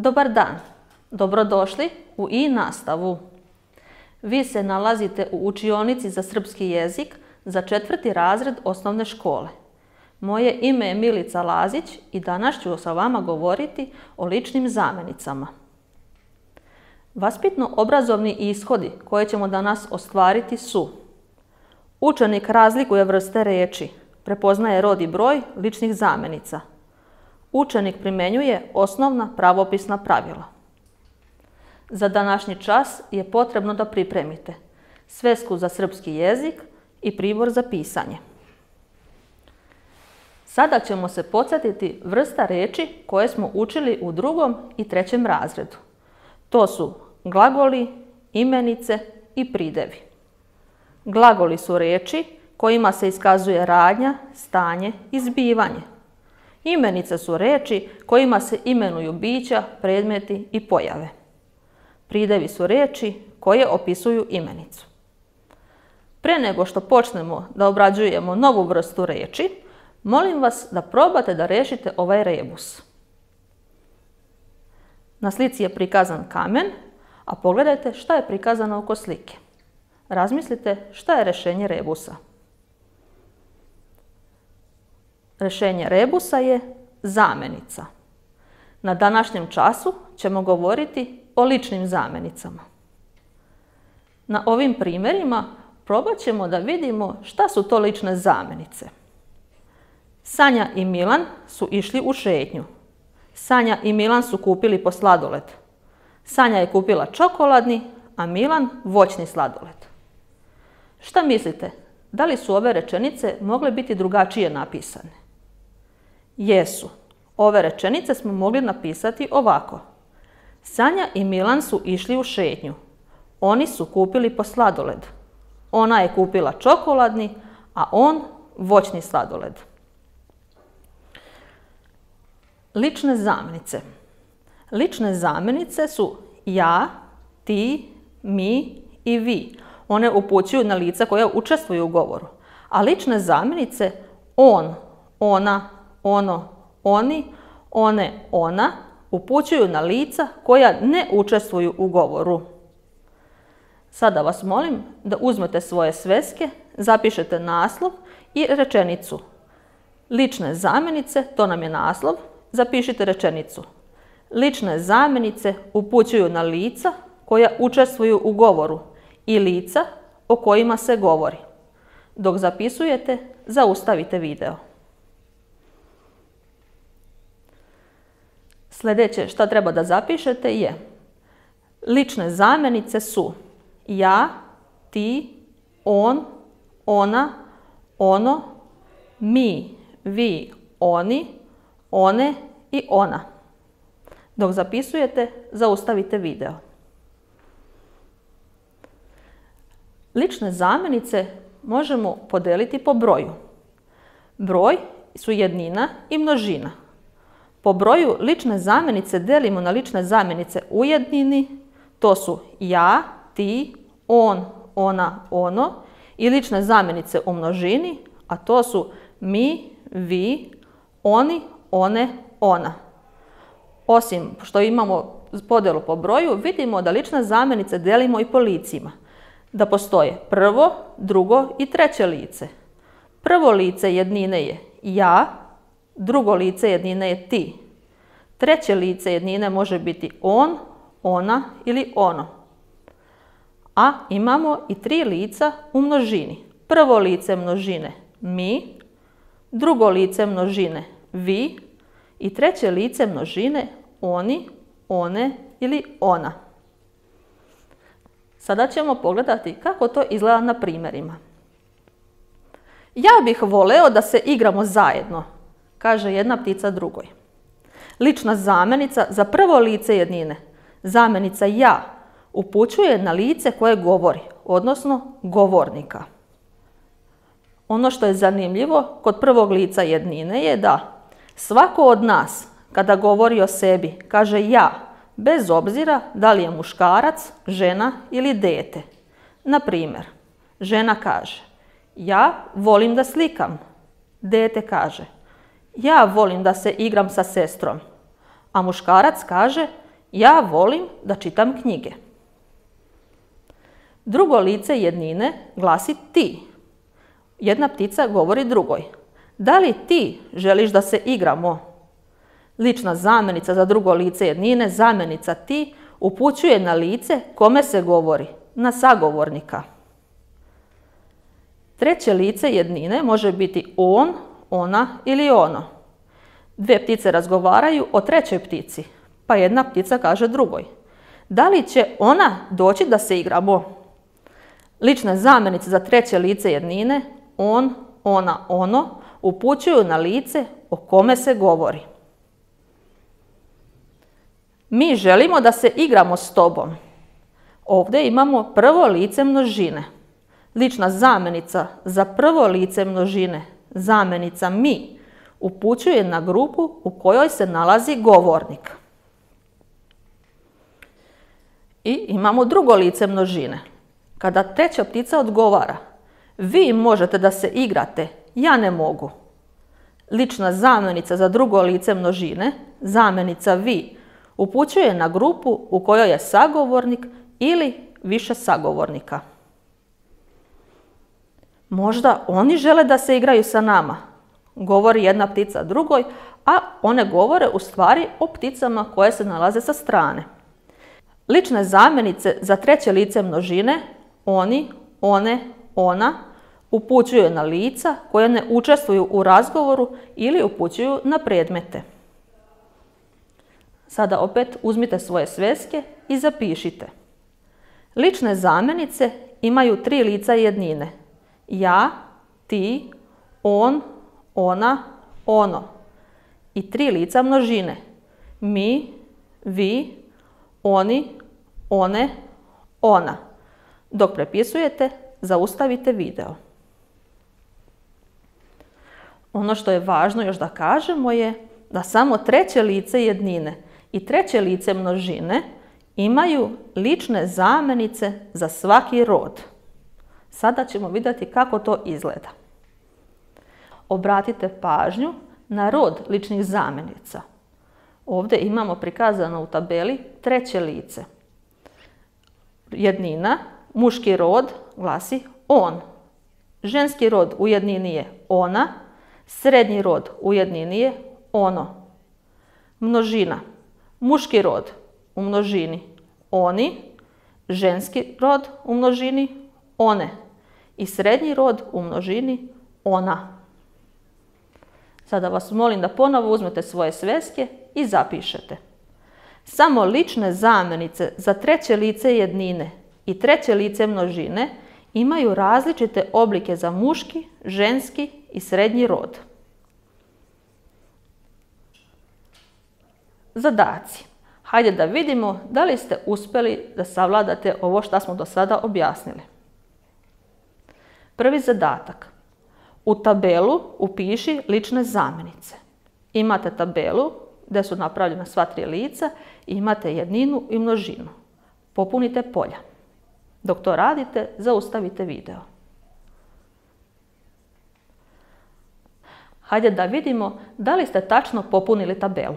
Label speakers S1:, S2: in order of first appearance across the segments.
S1: Dobar dan, dobrodošli u i nastavu. Vi se nalazite u učionici za srpski jezik za četvrti razred osnovne škole. Moje ime je Milica Lazić i danas ću sa vama govoriti o ličnim zamjenicama. Vaspitno-obrazovni ishodi koje ćemo danas ostvariti su Učenik razlikuje vrste riječi, prepoznaje rod i broj ličnih zamjenica. Učenik primjenjuje osnovna pravopisna pravila. Za današnji čas je potrebno da pripremite svesku za srpski jezik i pribor za pisanje. Sada ćemo se podsjetiti vrsta riječi koje smo učili u drugom i trećem razredu. To su glagoli, imenice i pridevi. Glagoli su riječi kojima se iskazuje radnja, stanje i zbivanje. Imenice su riječi kojima se imenuju bića, predmeti i pojave. Pridevi su riječi koje opisuju imenicu. Pre nego što počnemo da obrađujemo novu vrstu riječi, molim vas da probate da rešite ovaj rebus. Na slici je prikazan kamen, a pogledajte šta je prikazano oko slike. Razmislite šta je rešenje rebusa. Rešenje rebusa je zamenica. Na današnjem času ćemo govoriti o ličnim zamenicama. Na ovim primjerima probat ćemo da vidimo šta su to lične zamenice. Sanja i Milan su išli u šetnju. Sanja i Milan su kupili po sladoled. Sanja je kupila čokoladni, a Milan voćni sladoled. Šta mislite, da li su ove rečenice mogle biti drugačije napisane? Jesu. Ove rečenice smo mogli napisati ovako. Sanja i Milan su išli u šetnju. Oni su kupili po sladoled. Ona je kupila čokoladni, a on voćni sladoled. Lične zamenice. Lične zamenice su ja, ti, mi i vi. One upućuju na lica koja učestvuju u govoru. A lične zamjenice on, ona, ono, oni, one, ona upućuju na lica koja ne učestvuju u govoru. Sada vas molim da uzmete svoje sveske, zapišete naslov i rečenicu. Lične zamjenice, to nam je naslov, zapišite rečenicu. Lične zamjenice upućuju na lica koja učestvuju u govoru i lica o kojima se govori. Dok zapisujete, zaustavite video. Sljedeće što treba da zapišete je lične zamjenice su ja, ti, on, ona, ono, mi, vi, oni, one i ona. Dok zapisujete, zaustavite video. Lične zamjenice možemo podeliti po broju. Broj su jednina i množina. Po broju lične zamjenice delimo na lične zamjenice u jednini, to su ja, ti, on, ona, ono i lične zamjenice u množini, a to su mi, vi, oni, one, ona. Osim što imamo podelu po broju, vidimo da lične zamjenice delimo i po licima da postoje prvo, drugo i treće lice. Prvo lice jednine je ja, drugo lice jednine je ti. Treće lice jednine može biti on, ona ili ono. A imamo i tri lica u množini. Prvo lice množine mi, drugo lice množine vi i treće lice množine oni, one ili ona. Sada ćemo pogledati kako to izgleda na primjerima. Ja bih voleo da se igramo zajedno, kaže jedna ptica drugoj. Lična zamjenica za prvo lice jednine, zamjenica ja, upućuje na lice koje govori, odnosno govornika. Ono što je zanimljivo kod prvog lica jednine je da svako od nas kada govori o sebi kaže ja, bez obzira da li je muškarac, žena ili dete. Na primjer, žena kaže ja volim da slikam. Dete kaže ja volim da se igram sa sestrom. A muškarac kaže Ja volim da čitam knjige. Drugo lice jednine glasi ti. Jedna ptica govori drugoj. Da li ti želiš da se igramo? Lična zamjenica za drugo lice jednine, zamjenica ti, upućuje na lice kome se govori, na sagovornika. Treće lice jednine može biti on, ona ili ono. Dve ptice razgovaraju o trećoj ptici, pa jedna ptica kaže drugoj. Da li će ona doći da se igramo? Lične zamjenice za treće lice jednine, on, ona, ono, upućuju na lice o kome se govori. Mi želimo da se igramo s tobom. Ovdje imamo prvo lice množine. Lična zamjenica za prvo lice množine, zamjenica mi, upućuje na grupu u kojoj se nalazi govornik. I imamo drugo lice množine. Kada treća ptica odgovara, vi možete da se igrate, ja ne mogu. Lična zamjenica za drugo lice množine, zamjenica vi, upućuje na grupu u kojoj je sagovornik ili više sagovornika. Možda oni žele da se igraju sa nama, govori jedna ptica drugoj, a one govore u stvari o pticama koje se nalaze sa strane. Lične zamjenice za treće lice množine, oni, one, ona, upućuju na lica koje ne učestvuju u razgovoru ili upućuju na predmete. Sada opet uzmite svoje sveske i zapišite. Lične zamjenice imaju tri lica jednine. Ja, ti, on, ona, ono. I tri lica množine. Mi, vi, oni, one, ona. Dok prepisujete, zaustavite video. Ono što je važno još da kažemo je da samo treće lice jednine i treće lice množine imaju lične zamjenice za svaki rod. Sada ćemo vidjeti kako to izgleda. Obratite pažnju na rod ličnih zamjenica. Ovdje imamo prikazano u tabeli treće lice. Jednina, muški rod glasi on. Ženski rod u jednini je ona, srednji rod u jednini je ono. Množina, muški rod u množini oni, ženski rod u množini one i srednji rod u množini ona. Sada vas molim da ponovo uzmete svoje sveske i zapišete. Samo lične zamjenice za treće lice jednine i treće lice množine imaju različite oblike za muški, ženski i srednji rod. Zadaci. Hajde da vidimo da li ste uspjeli da savladate ovo što smo do sada objasnili. Prvi zadatak. U tabelu upiši lične zamjenice. Imate tabelu gdje su napravljena sva tri lica i imate jedninu i množinu. Popunite polja. Dok to radite, zaustavite video. Hajde da vidimo da li ste tačno popunili tabelu.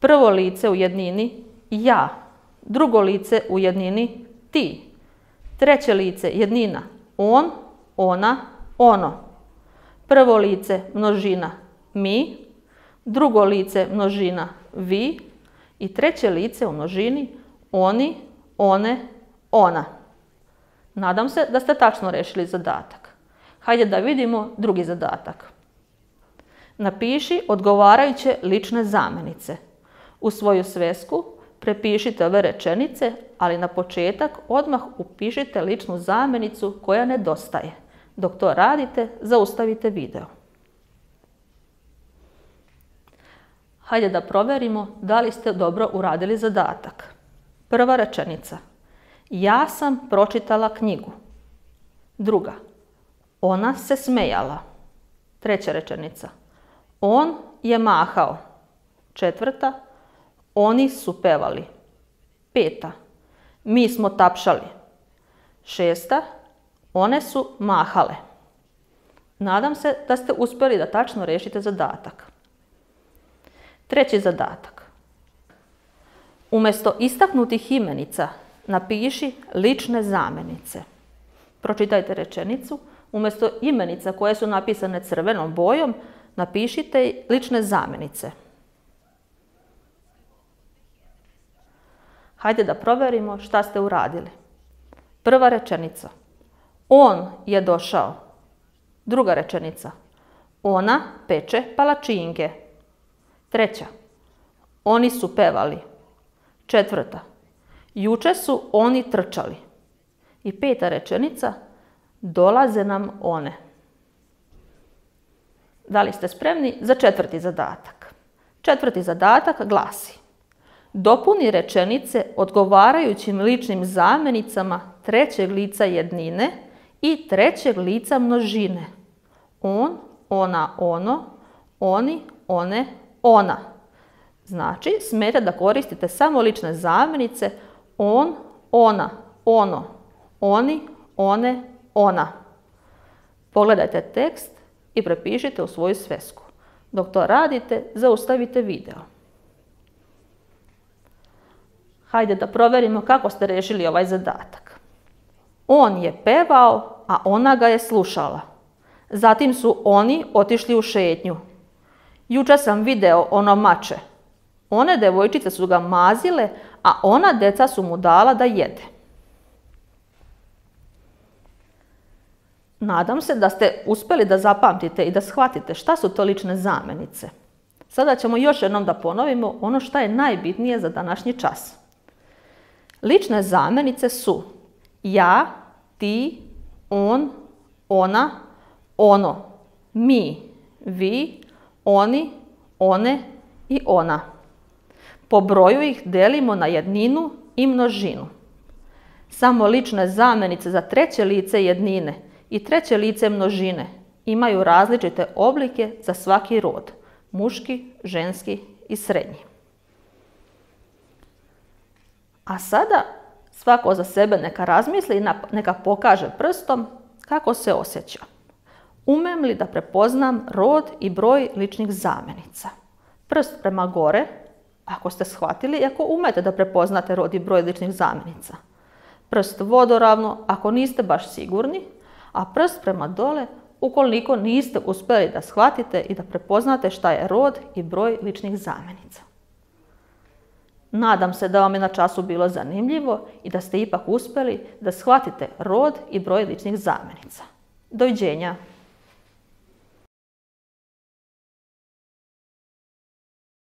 S1: Prvo lice u jednini ja, drugo lice u jednini ti, treće lice jednina on, ona, ono. Prvo lice množina mi, drugo lice množina vi i treće lice u množini oni, one, ona. Nadam se da ste tačno rešili zadatak. Hajde da vidimo drugi zadatak. Napiši odgovarajuće lične zamjenice. U svoju svesku prepišite ove rečenice, ali na početak odmah upišite ličnu zamjenicu koja nedostaje. Dok to radite, zaustavite video. Hajde da provjerimo da li ste dobro uradili zadatak. Prva rečenica. Ja sam pročitala knjigu. Druga. Ona se smejala. Treća rečenica. On je mahao. Četvrta. Oni su pevali. Peta. Mi smo tapšali. Šesta. One su mahale. Nadam se da ste uspjeli da tačno rešite zadatak. Treći zadatak. Umjesto istaknutih imenica napiši lične zamjenice. Pročitajte rečenicu. Umjesto imenica koje su napisane crvenom bojom, napišite lične zamjenice. Hajde da provjerimo šta ste uradili. Prva rečenica. On je došao. Druga rečenica. Ona peče palačinke. Treća. Oni su pevali. Četvrta. Juče su oni trčali. I peta rečenica. Dolaze nam one. Da li ste spremni za četvrti zadatak? Četvrti zadatak glasi. Dopuni rečenice odgovarajućim ličnim zamjenicama trećeg lica jednine i trećeg lica množine. On, ona, ono, oni, one, ona. Znači, smete da koristite samo lične zamjenice on, ona, ono, oni, one, ona. Pogledajte tekst i prepišite u svoju svesku. Dok to radite, zaustavite video. Hajde da provjerimo kako ste rešili ovaj zadatak. On je pevao, a ona ga je slušala. Zatim su oni otišli u šetnju. Juče sam video ono mače. One devojčice su ga mazile, a ona deca su mu dala da jede. Nadam se da ste uspjeli da zapamtite i da shvatite šta su to lične zamjenice. Sada ćemo još jednom da ponovimo ono što je najbitnije za današnji čas. Lične zamjenice su ja, ti, on, ona, ono, mi, vi, oni, one i ona. Po broju ih delimo na jedninu i množinu. Samo lične zamjenice za treće lice jednine i treće lice množine imaju različite oblike za svaki rod, muški, ženski i srednji. A sada svako za sebe neka razmisli i neka pokaže prstom kako se osjeća. Umem li da prepoznam rod i broj ličnih zamjenica? Prst prema gore, ako ste shvatili ako umete da prepoznate rod i broj ličnih zamjenica. Prst vodoravno, ako niste baš sigurni, a prst prema dole, ukoliko niste uspjeli da shvatite i da prepoznate šta je rod i broj ličnih zamjenica. Nadam se da vam je na času bilo zanimljivo i da ste ipak uspjeli da shvatite rod i broj ličnih zamjenica. Doviđenja!